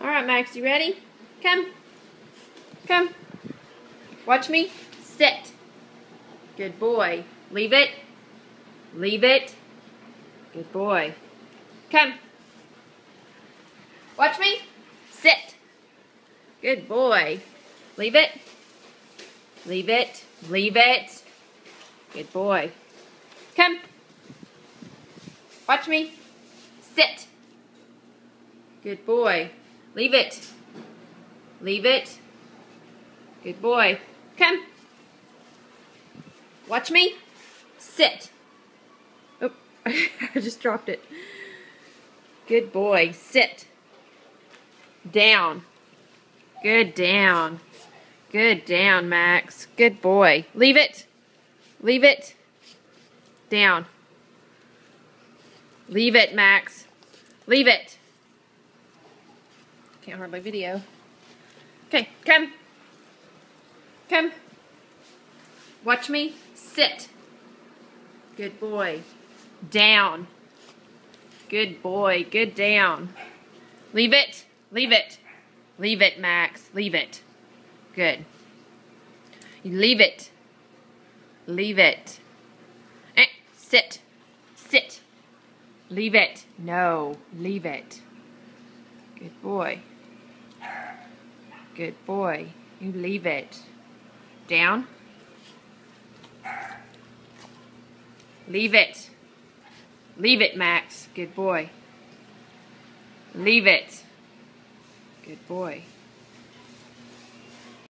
All right, Max, you ready? Come. Come. Watch me. Sit. Good boy. Leave it. Leave it. Good boy. Come. Watch me. Sit. Good boy. Leave it. Leave it. Leave it. Good boy. Come. Watch me. Sit. Good boy. Leave it. Leave it. Good boy. Come. Watch me. Sit. Oh, I just dropped it. Good boy. Sit. Down. Good down. Good down, Max. Good boy. Leave it. Leave it. Down. Leave it, Max. Leave it. Can't hardly video. Okay, come. Come. Watch me. Sit. Good boy. Down. Good boy. Good down. Leave it. Leave it. Leave it, Max. Leave it. Good. Leave it. Leave it. Eh, sit. Sit. Leave it. No. Leave it. Good boy. Good boy. You leave it. Down. Leave it. Leave it, Max. Good boy. Leave it. Good boy.